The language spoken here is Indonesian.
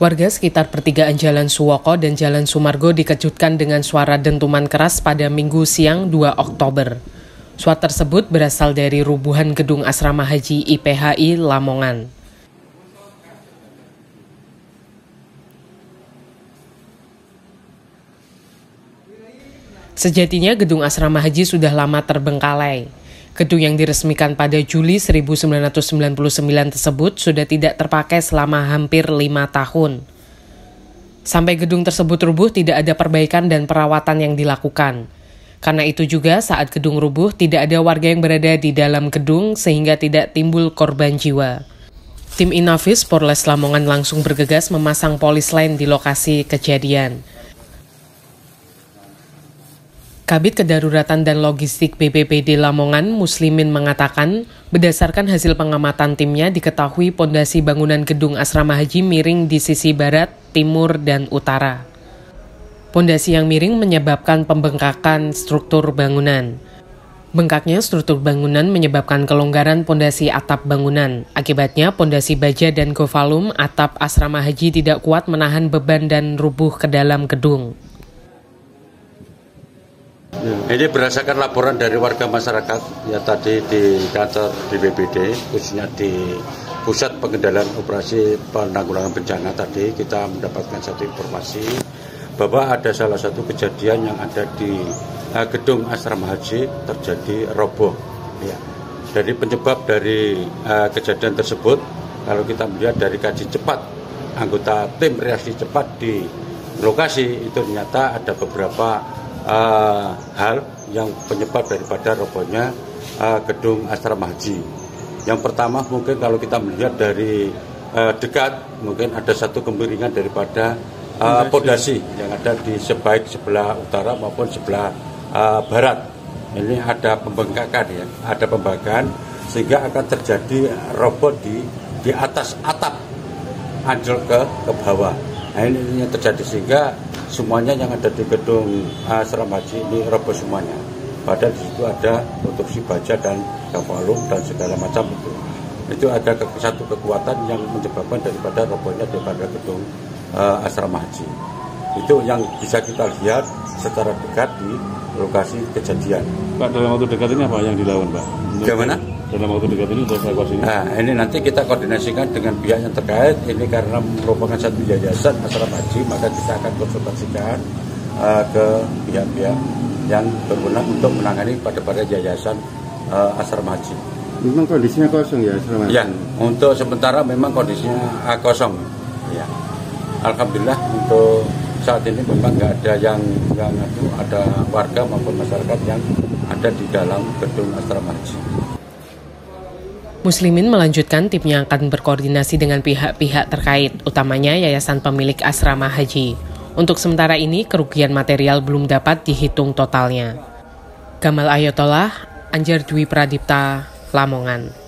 Warga sekitar pertigaan Jalan Suwoko dan Jalan Sumargo dikejutkan dengan suara dentuman keras pada minggu siang 2 Oktober. Suara tersebut berasal dari rubuhan gedung asrama haji IPHI Lamongan. Sejatinya gedung asrama haji sudah lama terbengkalai. Gedung yang diresmikan pada Juli 1999 tersebut sudah tidak terpakai selama hampir lima tahun. Sampai gedung tersebut rubuh tidak ada perbaikan dan perawatan yang dilakukan. Karena itu juga saat gedung rubuh tidak ada warga yang berada di dalam gedung sehingga tidak timbul korban jiwa. Tim Inavis Polres Lamongan langsung bergegas memasang polis lain di lokasi kejadian. Kabit Kedaruratan dan Logistik BPPD Lamongan, Muslimin mengatakan, berdasarkan hasil pengamatan timnya diketahui pondasi bangunan gedung asrama haji miring di sisi barat, timur, dan utara. Pondasi yang miring menyebabkan pembengkakan struktur bangunan. Bengkaknya struktur bangunan menyebabkan kelonggaran pondasi atap bangunan. Akibatnya, pondasi baja dan gofalum atap asrama haji tidak kuat menahan beban dan rubuh ke dalam gedung. Ini berdasarkan laporan dari warga masyarakat ya tadi di kantor BPBD khususnya di pusat pengendalian operasi penanggulangan bencana tadi kita mendapatkan satu informasi bahwa ada salah satu kejadian yang ada di uh, gedung asrama haji terjadi roboh ya. Jadi penyebab dari uh, kejadian tersebut kalau kita melihat dari kaji cepat anggota tim reaksi cepat di lokasi itu ternyata ada beberapa uh, hal yang penyebab daripada robohnya uh, gedung asrama haji. Yang pertama mungkin kalau kita melihat dari uh, dekat mungkin ada satu kemiringan daripada uh, pondasi yang ada di sebaik sebelah utara maupun sebelah uh, barat. Ini ada pembengkakan ya, ada pembengkakan sehingga akan terjadi robot di di atas atap anjlok ke ke bawah. Nah ini yang terjadi sehingga semuanya yang ada di gedung asrama haji ini roboh semuanya. Padahal di situ ada konstruksi baja dan kafalum dan segala macam itu. Itu ada ke, satu kekuatan yang menyebabkan daripada robohnya daripada gedung uh, asrama haji. Itu yang bisa kita lihat secara dekat di lokasi kejadian. Pak dalam waktu dekat ini apa yang dilakukan Pak? Bagaimana? Dalam waktu dekat ini untuk evakuasi ini? Nah, ini nanti kita koordinasikan dengan pihak yang terkait. Ini karena merupakan satu yayasan asrama haji, maka kita akan konsultasikan uh, ke pihak-pihak yang berwenang untuk menangani pada pada yayasan uh, asrama haji. Memang kondisinya kosong ya asrama Ya, untuk sementara memang kondisinya uh, kosong. Ya. Alhamdulillah untuk saat ini memang nggak ada yang yang ada warga maupun masyarakat yang ada di dalam gedung asrama haji. Muslimin melanjutkan timnya akan berkoordinasi dengan pihak-pihak terkait, utamanya yayasan pemilik asrama haji. Untuk sementara ini, kerugian material belum dapat dihitung totalnya. Gamal Ayatollah, Anjar Dwi Pradipta, Lamongan.